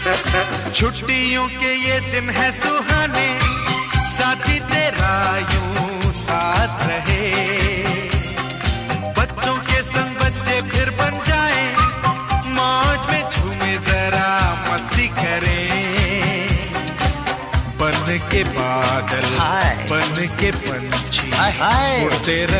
छुट्टियों के ये दिन है सुहाने साथी तेरा यूँ साथ रहे। बच्चों के संग बच्चे फिर बन जाए मौज में झूमे जरा मस्ती करें। बन के बादल बन के पंछी उड़ते रहे।